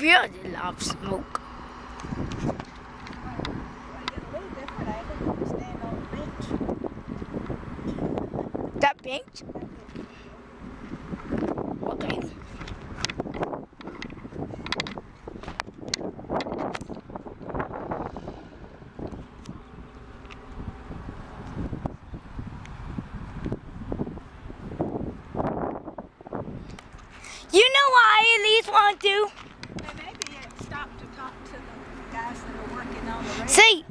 really love smoke. That bench? Okay. You know what I at least want to do? Maybe stop to talk to the guys that are working on the radio. See,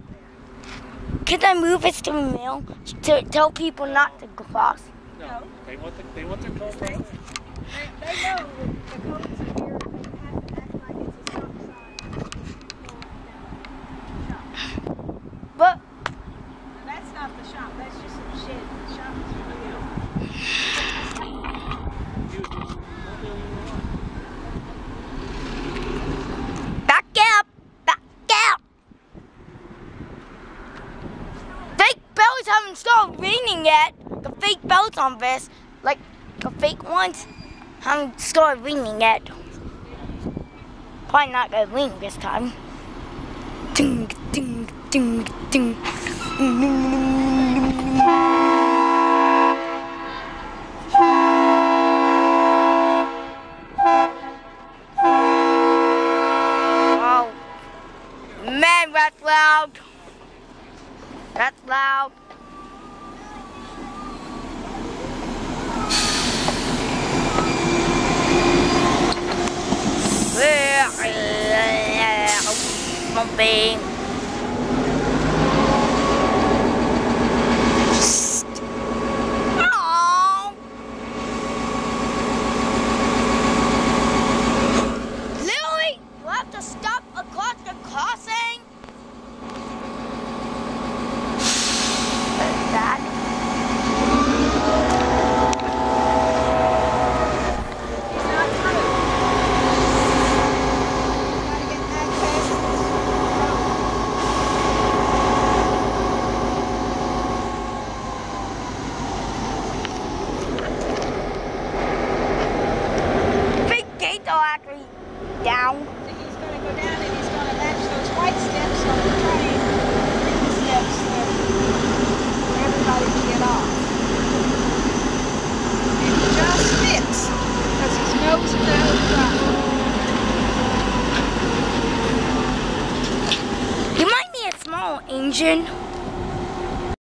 can I move it to the mill to tell people not to cross? No. They want the, they want their cars They, running. they, they know the codes are here. They Fake haven't started ringing yet. The fake bells on this, like the fake ones, haven't started ringing yet. Probably not gonna ring this time. Ding, ding, ding, ding. Wow. Man, that's loud. That's loud. Bumping. Engine.